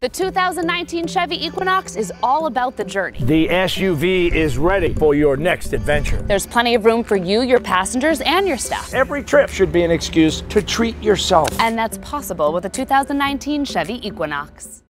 The 2019 Chevy Equinox is all about the journey. The SUV is ready for your next adventure. There's plenty of room for you, your passengers, and your staff. Every trip should be an excuse to treat yourself. And that's possible with the 2019 Chevy Equinox.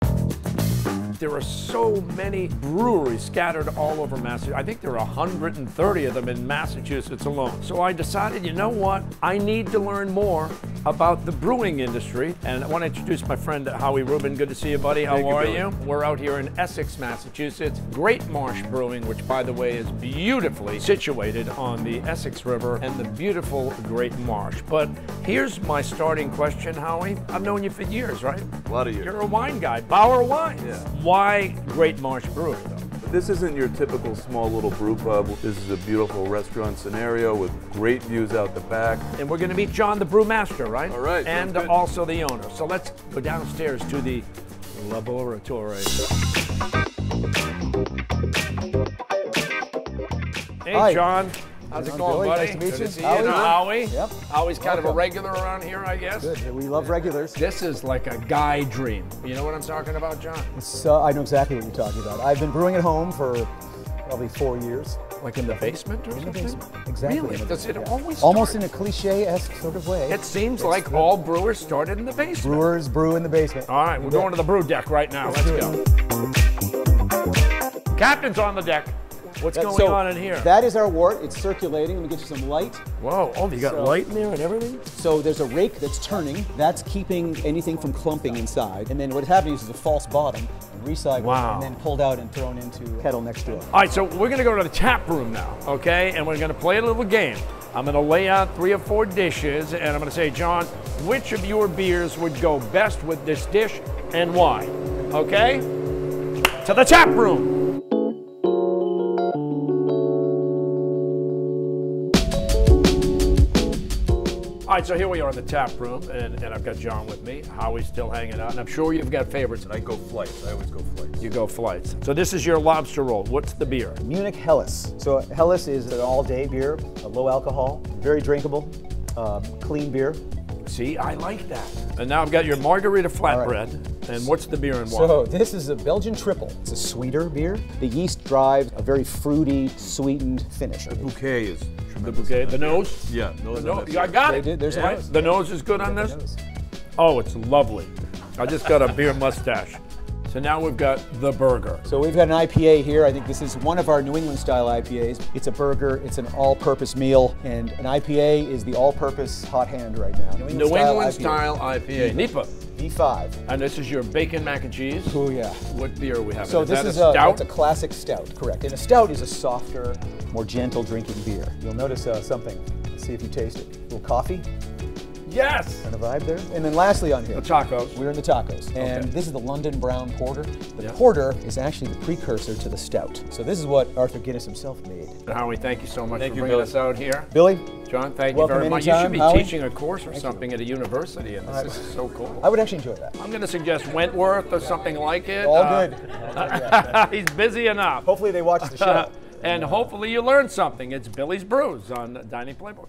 There are so many breweries scattered all over Massachusetts. I think there are 130 of them in Massachusetts alone. So I decided, you know what? I need to learn more about the brewing industry. And I want to introduce my friend Howie Rubin. Good to see you, buddy. How are you? We're out here in Essex, Massachusetts. Great Marsh Brewing, which by the way is beautifully situated on the Essex River and the beautiful Great Marsh. But here's my starting question, Howie. I've known you for years, right? A lot of years. You're a wine guy, Bauer Wines. Yeah. Why Great Marsh Brewery, though? But this isn't your typical small little brew pub. This is a beautiful restaurant scenario with great views out the back. And we're going to meet John, the brewmaster, right? All right, And good. also the owner. So let's go downstairs to the laboratory. Hey, Hi. John. How's it going, Billy. buddy? Nice to meet Good you. see Howie. you. Howie. Yep. Howie's kind of a regular around here, I guess. Good. We love regulars. This is like a guy dream. You know what I'm talking about, John? So I know exactly what you're talking about. I've been brewing at home for probably four years. Like in the basement or In the something? basement. Exactly. Really? the Does it always Almost in a cliche-esque sort of way. It seems like all brewers started in the basement. Brewers brew in the basement. All right, we're going to the brew deck right now. Let's, do go. Captain's on the deck. What's That- going so on in here? That is our wort. It's circulating. Let me get you some light. Whoa, oh, you got So- light in there and everything? So there's a rake that's turning. That's keeping anything from clumping inside. And then what's happening is a false bottom, and recycled, Wow. and then pulled out and thrown into a kettle next door. All right, so we're gonna go to the tap room now, okay? And we're gonna play a little game. I'm gonna lay out three or four dishes, and I'm gonna say, John, which of your beers would go best with this dish and why? Okay? To the tap room. Right, so here we are in the tap room, and, and I've got John with me. Howie's still hanging out, and I'm sure you've got favorites. And I go flights. I always go flights. You go flights. So this is your lobster roll. What's the beer? Munich Helles. So Helles is an all-day beer, a low alcohol, very drinkable, um, clean beer. See, I like that. And now I've got your margarita flatbread. And what's the beer and why? So this is a Belgian triple. It's a sweeter beer. The yeast drives a very fruity, sweetened finish. The bouquet is the bouquet, the nose. Yeah, nose The nose. I got it. did- there's a nose. The nose is good on this. Oh, it's lovely. I just got a beer mustache. So now we've got the burger. So we've got an IPA here. I think this is one of our New England style IPAs. It's a burger, it's an all-purpose meal, and an IPA is the all-purpose hot hand right now. New England style IPA. NEPA. V5. And this is your bacon mac and cheese. Oh yeah. What beer are we having? So is this is a a, stout? a classic stout, correct. And a stout is a softer, more gentle drinking beer. You'll notice uh, something. Let's see if you taste it. A little coffee yes. and a vibe there. And then lastly on here, The tacos. we're in the tacos. And Okay. this is the London Brown Porter. The Yeah. porter is actually the precursor to the stout. So this is what Arthur Guinness himself made. Howie, thank you so much Thank for you, bringing Billy. us out here. Billy, John, thank you very much. You should be Howie. teaching a course or something at a university in this. This is so cool. I would actually enjoy that. I'm going to suggest Wentworth or something like it. All Uh, good. he's busy enough. Hopefully they watch the show. and hopefully you learn something. It's Billy's Brews on Dining Playbook.